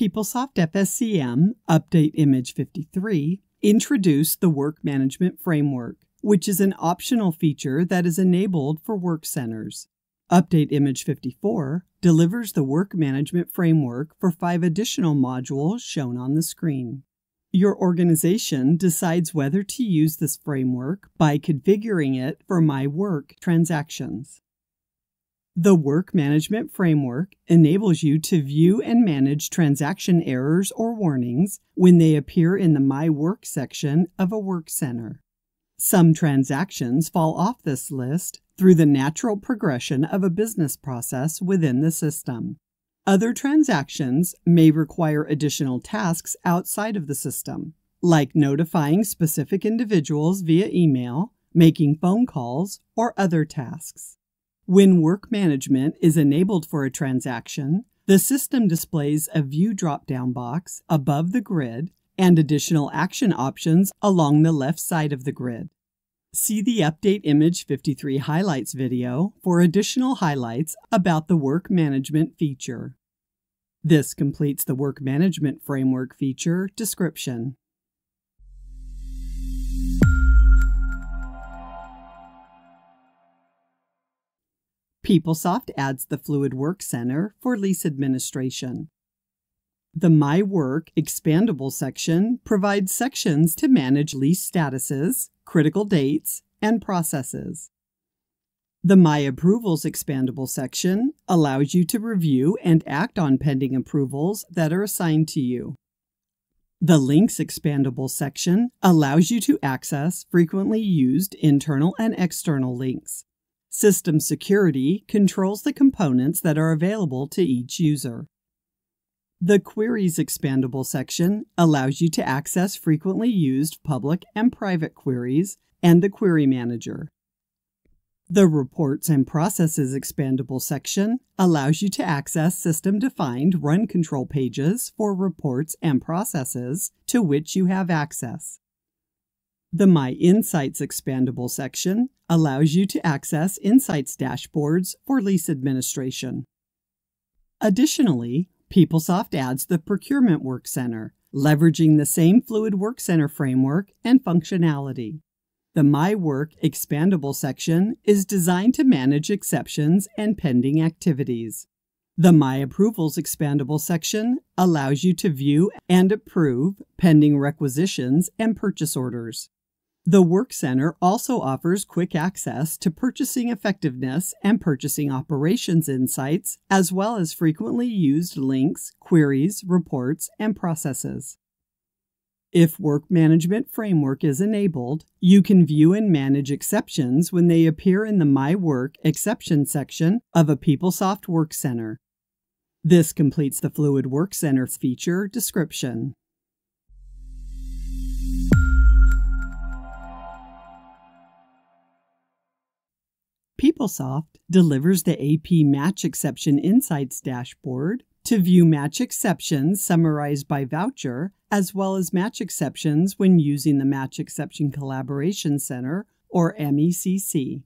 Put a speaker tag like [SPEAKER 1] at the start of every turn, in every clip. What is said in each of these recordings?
[SPEAKER 1] PeopleSoft FSCM Update Image 53 introduced the Work Management Framework, which is an optional feature that is enabled for work centers. Update Image 54 delivers the Work Management Framework for five additional modules shown on the screen. Your organization decides whether to use this framework by configuring it for My Work transactions. The Work Management Framework enables you to view and manage transaction errors or warnings when they appear in the My Work section of a work center. Some transactions fall off this list through the natural progression of a business process within the system. Other transactions may require additional tasks outside of the system, like notifying specific individuals via email, making phone calls, or other tasks. When work management is enabled for a transaction, the system displays a view drop down box above the grid and additional action options along the left side of the grid. See the Update Image 53 Highlights video for additional highlights about the Work Management feature. This completes the Work Management Framework feature description. PeopleSoft adds the Fluid Work Center for lease administration. The My Work expandable section provides sections to manage lease statuses, critical dates, and processes. The My Approvals expandable section allows you to review and act on pending approvals that are assigned to you. The Links expandable section allows you to access frequently used internal and external links. System security controls the components that are available to each user. The Queries expandable section allows you to access frequently used public and private queries and the Query Manager. The Reports and Processes expandable section allows you to access system defined run control pages for reports and processes to which you have access. The My Insights expandable section allows you to access Insights dashboards for lease administration. Additionally, PeopleSoft adds the Procurement Work Center, leveraging the same Fluid Work Center framework and functionality. The My Work expandable section is designed to manage exceptions and pending activities. The My Approvals expandable section allows you to view and approve pending requisitions and purchase orders. The Work Center also offers quick access to purchasing effectiveness and purchasing operations insights, as well as frequently used links, queries, reports, and processes. If Work Management Framework is enabled, you can view and manage exceptions when they appear in the My Work exception section of a PeopleSoft Work Center. This completes the Fluid Work Center feature description. PeopleSoft delivers the AP Match Exception Insights dashboard to view match exceptions summarized by voucher, as well as match exceptions when using the Match Exception Collaboration Center, or MECC.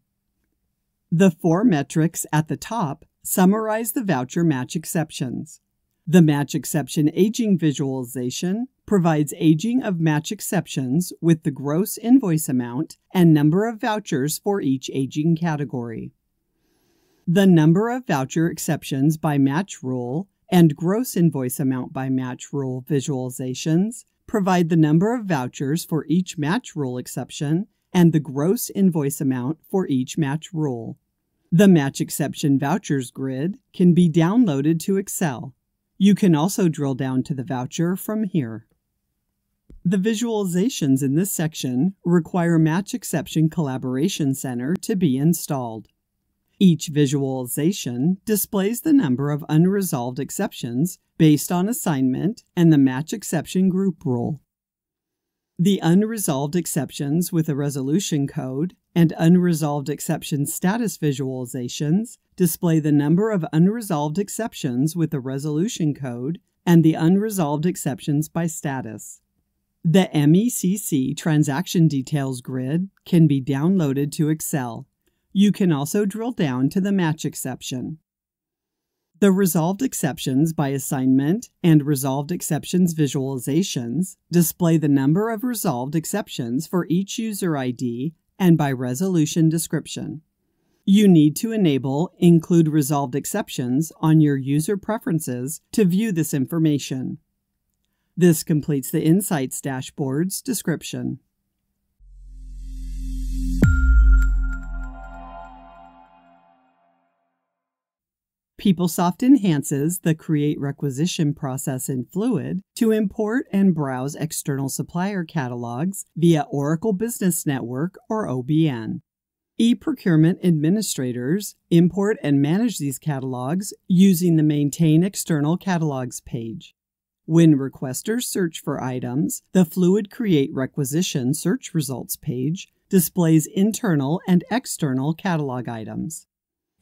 [SPEAKER 1] The four metrics at the top summarize the voucher match exceptions. The match exception aging visualization provides aging of match exceptions with the gross invoice amount and number of vouchers for each aging category. The number of voucher exceptions by match rule and gross invoice amount by match rule visualizations provide the number of vouchers for each match rule exception and the gross invoice amount for each match rule. The match exception vouchers grid can be downloaded to Excel. You can also drill down to the voucher from here. The visualizations in this section require Match Exception Collaboration Center to be installed. Each visualization displays the number of unresolved exceptions based on assignment and the match exception group rule. The unresolved exceptions with a resolution code and unresolved exception status visualizations display the number of unresolved exceptions with a resolution code and the unresolved exceptions by status. The MECC transaction details grid can be downloaded to Excel. You can also drill down to the match exception. The resolved exceptions by assignment and resolved exceptions visualizations display the number of resolved exceptions for each user ID and by resolution description. You need to enable Include Resolved Exceptions on your user preferences to view this information. This completes the Insights dashboard's description. PeopleSoft enhances the create requisition process in Fluid to import and browse external supplier catalogs via Oracle Business Network or OBN. E-procurement administrators import and manage these catalogs using the Maintain External Catalogs page. When requesters search for items, the Fluid Create Requisition search results page displays internal and external catalog items.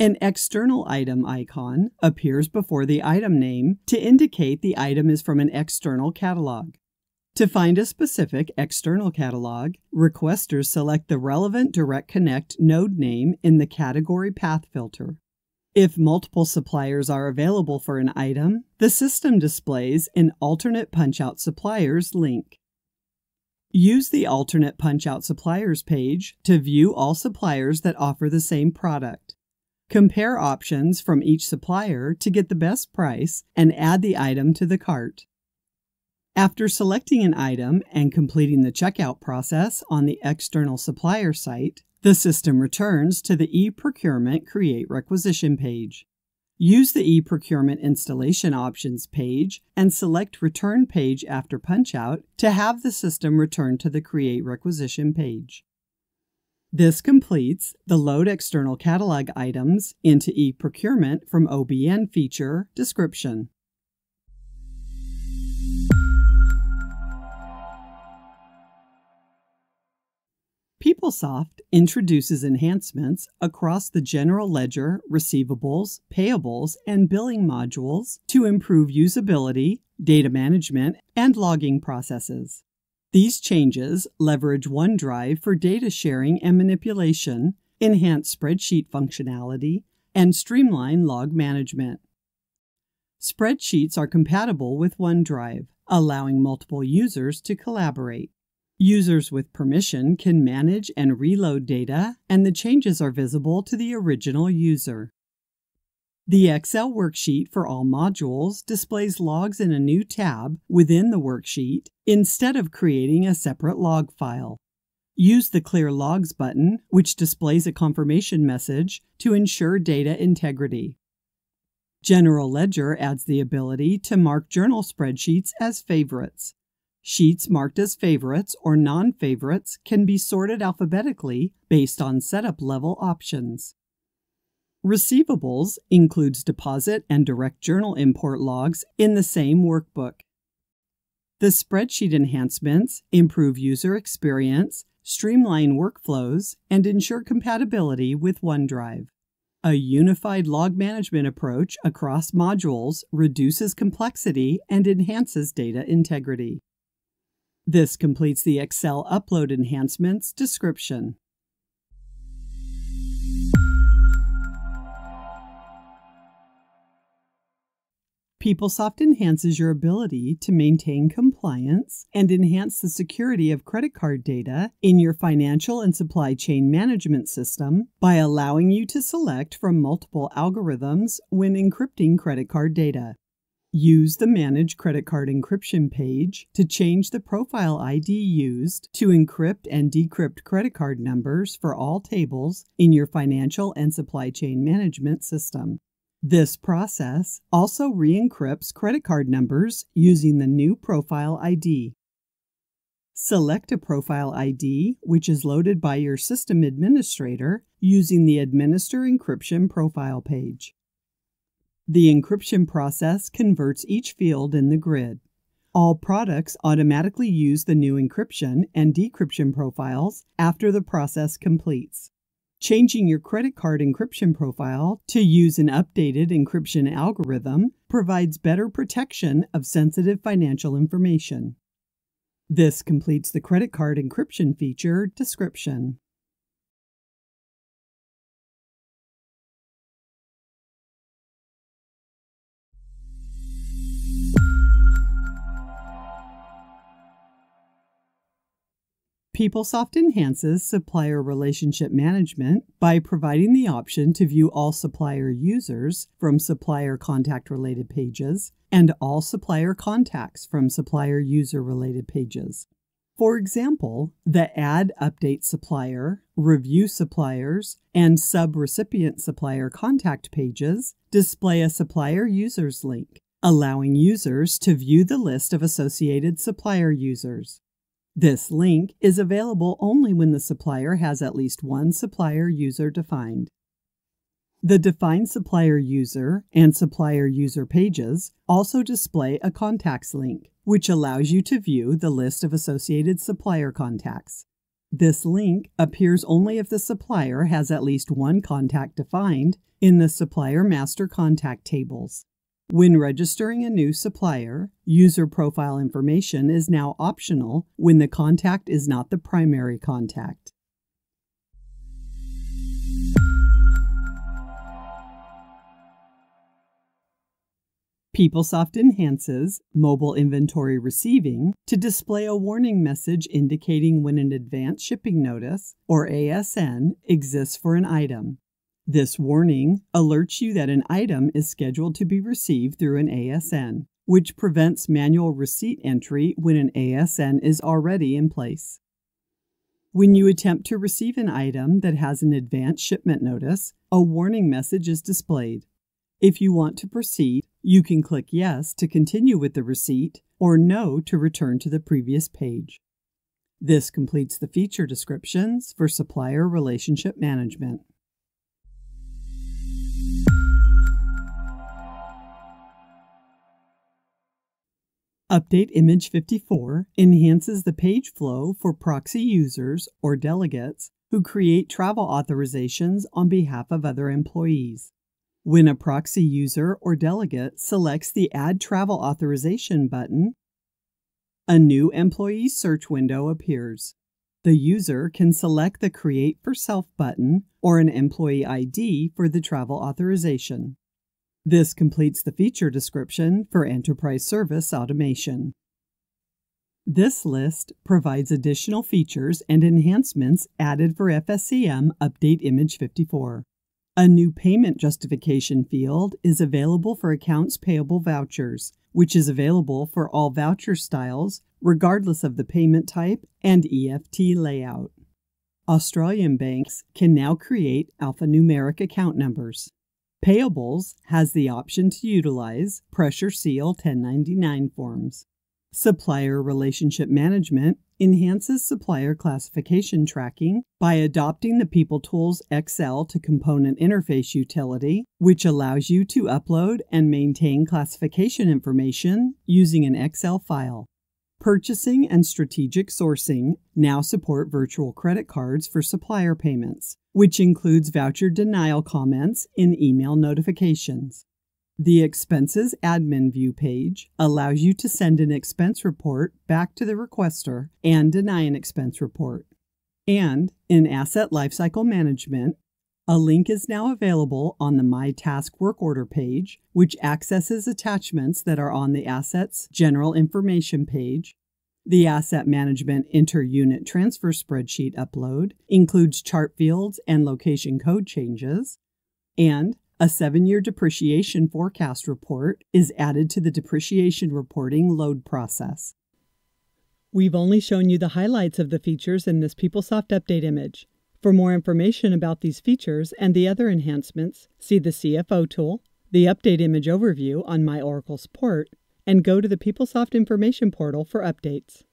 [SPEAKER 1] An external item icon appears before the item name to indicate the item is from an external catalog. To find a specific external catalog, requesters select the relevant Direct Connect node name in the category path filter. If multiple suppliers are available for an item, the system displays an alternate punch-out suppliers link. Use the alternate punch-out suppliers page to view all suppliers that offer the same product. Compare options from each supplier to get the best price and add the item to the cart. After selecting an item and completing the checkout process on the external supplier site, the system returns to the eProcurement Create Requisition page. Use the eProcurement Installation Options page and select Return Page after punchout to have the system return to the Create Requisition page. This completes the Load External Catalog Items into eProcurement from OBN feature description. PeopleSoft introduces enhancements across the general ledger, receivables, payables, and billing modules to improve usability, data management, and logging processes. These changes leverage OneDrive for data sharing and manipulation, enhance spreadsheet functionality, and streamline log management. Spreadsheets are compatible with OneDrive, allowing multiple users to collaborate. Users with permission can manage and reload data, and the changes are visible to the original user. The Excel worksheet for all modules displays logs in a new tab within the worksheet instead of creating a separate log file. Use the Clear Logs button, which displays a confirmation message, to ensure data integrity. General Ledger adds the ability to mark journal spreadsheets as favorites. Sheets marked as favorites or non favorites can be sorted alphabetically based on setup level options. Receivables includes deposit and direct journal import logs in the same workbook. The spreadsheet enhancements improve user experience, streamline workflows, and ensure compatibility with OneDrive. A unified log management approach across modules reduces complexity and enhances data integrity. This completes the Excel upload enhancements description. PeopleSoft enhances your ability to maintain compliance and enhance the security of credit card data in your financial and supply chain management system by allowing you to select from multiple algorithms when encrypting credit card data. Use the Manage Credit Card Encryption page to change the profile ID used to encrypt and decrypt credit card numbers for all tables in your financial and supply chain management system. This process also re-encrypts credit card numbers using the new Profile ID. Select a Profile ID which is loaded by your system administrator using the Administer Encryption Profile page. The encryption process converts each field in the grid. All products automatically use the new encryption and decryption profiles after the process completes. Changing your credit card encryption profile to use an updated encryption algorithm provides better protection of sensitive financial information. This completes the credit card encryption feature description. PeopleSoft enhances supplier relationship management by providing the option to view all supplier users from supplier contact related pages and all supplier contacts from supplier user related pages. For example, the Add Update Supplier, Review Suppliers, and Sub-Recipient Supplier contact pages display a supplier users link, allowing users to view the list of associated supplier users. This link is available only when the supplier has at least one supplier user defined. The Define Supplier User and Supplier User pages also display a Contacts link, which allows you to view the list of associated supplier contacts. This link appears only if the supplier has at least one contact defined in the Supplier Master Contact tables. When registering a new supplier, user profile information is now optional when the contact is not the primary contact. PeopleSoft enhances mobile inventory receiving to display a warning message indicating when an advance shipping notice, or ASN, exists for an item. This warning alerts you that an item is scheduled to be received through an ASN, which prevents manual receipt entry when an ASN is already in place. When you attempt to receive an item that has an advance shipment notice, a warning message is displayed. If you want to proceed, you can click Yes to continue with the receipt or No to return to the previous page. This completes the feature descriptions for Supplier Relationship Management. Update Image 54 enhances the page flow for proxy users or delegates who create travel authorizations on behalf of other employees. When a proxy user or delegate selects the Add Travel Authorization button, a new employee search window appears. The user can select the Create for Self button or an employee ID for the travel authorization. This completes the feature description for Enterprise Service Automation. This list provides additional features and enhancements added for FSCM Update Image 54. A new payment justification field is available for accounts payable vouchers, which is available for all voucher styles, regardless of the payment type and EFT layout. Australian banks can now create alphanumeric account numbers. Payables has the option to utilize Pressure Seal 1099 forms. Supplier Relationship Management enhances supplier classification tracking by adopting the PeopleTools Excel to Component Interface utility, which allows you to upload and maintain classification information using an Excel file. Purchasing and strategic sourcing now support virtual credit cards for supplier payments, which includes voucher denial comments in email notifications. The Expenses Admin View page allows you to send an expense report back to the requester and deny an expense report. And in Asset Lifecycle Management, a link is now available on the My Task Work Order page, which accesses attachments that are on the Asset's General Information page. The Asset Management Inter-Unit Transfer Spreadsheet upload includes chart fields and location code changes. And a seven year depreciation forecast report is added to the depreciation reporting load process. We've only shown you the highlights of the features in this PeopleSoft update image. For more information about these features and the other enhancements, see the CFO tool, the Update Image Overview on My Oracle Support, and go to the PeopleSoft Information Portal for updates.